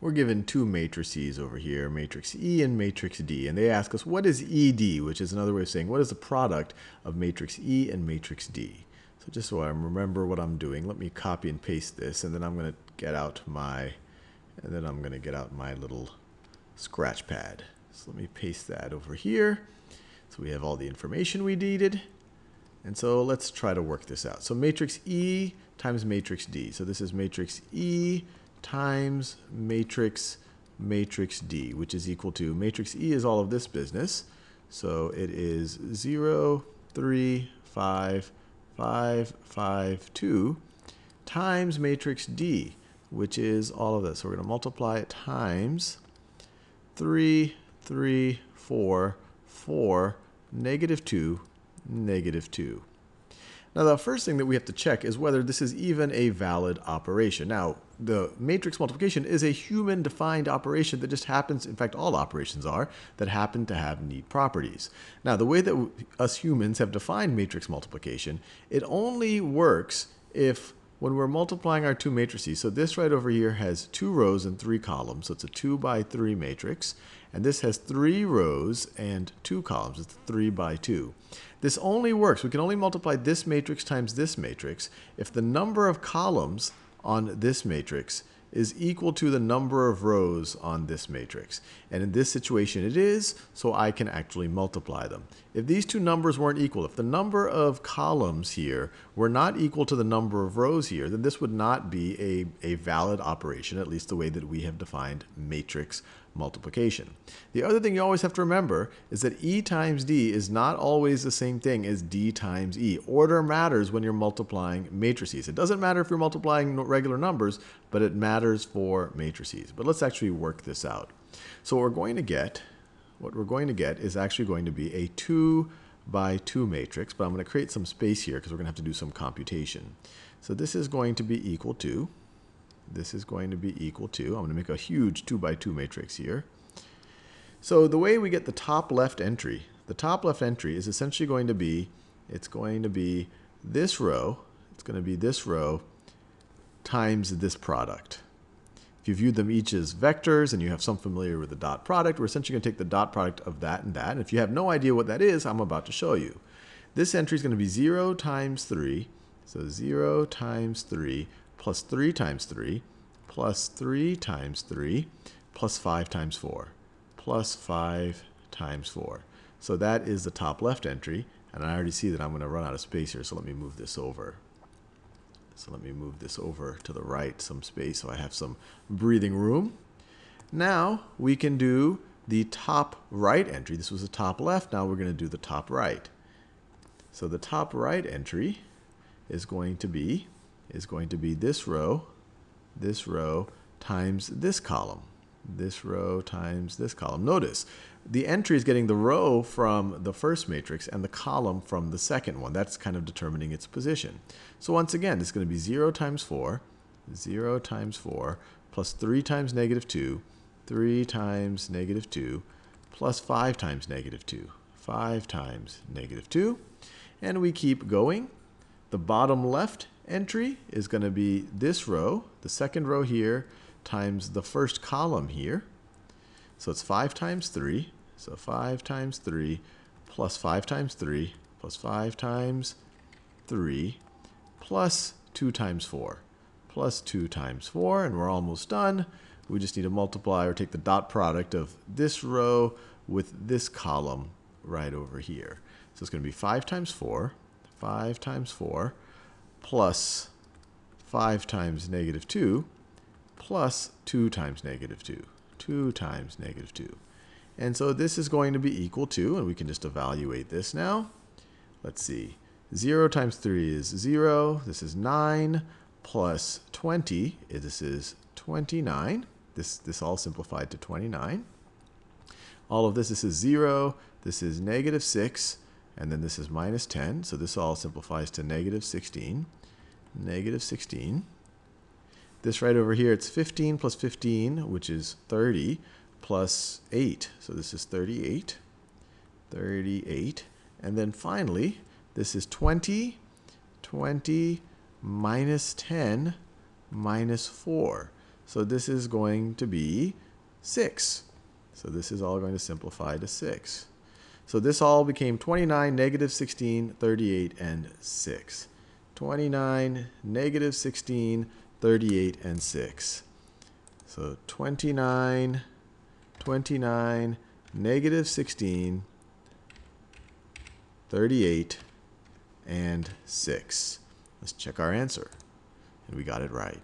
we're given two matrices over here, matrix E and matrix D. And they ask us, what is ED, which is another way of saying, what is the product of matrix E and matrix D? So just so I remember what I'm doing, let me copy and paste this, and then I'm going to get out my, and then I'm going to get out my little scratch pad. So let me paste that over here. So we have all the information we needed. And so let's try to work this out. So matrix E times matrix D. So this is matrix E times matrix matrix D, which is equal to, matrix E is all of this business. So it is 0, 3, 5, 5, 5, 2 times matrix D, which is all of this. So we're going to multiply it times 3, 3, 4, 4, negative 2, negative 2. Now the first thing that we have to check is whether this is even a valid operation. Now the matrix multiplication is a human defined operation that just happens, in fact all operations are, that happen to have neat properties. Now the way that us humans have defined matrix multiplication, it only works if when we're multiplying our two matrices, so this right over here has two rows and three columns, so it's a two by three matrix, and this has three rows and two columns, it's three by two. This only works, we can only multiply this matrix times this matrix if the number of columns on this matrix is equal to the number of rows on this matrix. And in this situation it is, so I can actually multiply them. If these two numbers weren't equal, if the number of columns here were not equal to the number of rows here, then this would not be a, a valid operation, at least the way that we have defined matrix multiplication. The other thing you always have to remember is that E times D is not always the same thing as D times E. Order matters when you're multiplying matrices. It doesn't matter if you're multiplying regular numbers, but it matters for matrices. But let's actually work this out. So what we're going to get, what we're going to get is actually going to be a 2 by 2 matrix, but I'm going to create some space here because we're going to have to do some computation. So this is going to be equal to this is going to be equal to, I'm going to make a huge 2 by 2 matrix here. So the way we get the top left entry, the top left entry is essentially going to be, it's going to be this row, it's going to be this row times this product. If you view them each as vectors and you have some familiar with the dot product, we're essentially going to take the dot product of that and that. And if you have no idea what that is, I'm about to show you. This entry is going to be 0 times 3. So 0 times 3 plus 3 times 3 plus 3 times 3 plus 5 times 4 plus 5 times 4. So that is the top left entry, and I already see that I'm going to run out of space here, so let me move this over. So let me move this over to the right some space so I have some breathing room. Now we can do the top right entry. This was the top left, now we're going to do the top right. So the top right entry is going to be is going to be this row, this row times this column. This row times this column. Notice the entry is getting the row from the first matrix and the column from the second one. That's kind of determining its position. So once again, is going to be 0 times 4, 0 times 4, plus 3 times negative 2, 3 times negative 2, plus 5 times negative 2, 5 times negative 2. And we keep going. The bottom left entry is going to be this row, the second row here, times the first column here. So it's 5 times 3. So 5 times 3 plus 5 times 3 plus 5 times 3 plus 2 times 4 plus 2 times 4. And we're almost done. We just need to multiply or take the dot product of this row with this column right over here. So it's going to be 5 times 4, 5 times 4, plus 5 times negative 2 plus 2 times negative 2. 2 times negative 2. And so this is going to be equal to, and we can just evaluate this now. Let's see. 0 times 3 is 0. This is 9 plus 20. Eh, this is 29. This, this all simplified to 29. All of this, this is 0. This is negative 6 and then this is minus 10, so this all simplifies to negative 16. Negative 16. This right over here, it's 15 plus 15, which is 30, plus 8. So this is 38. 38. And then finally, this is 20, 20 minus 10 minus 4. So this is going to be 6. So this is all going to simplify to 6. So this all became 29, negative 16, 38, and 6. 29, negative 16, 38, and 6. So 29, 29, negative 16, 38, and 6. Let's check our answer. And we got it right.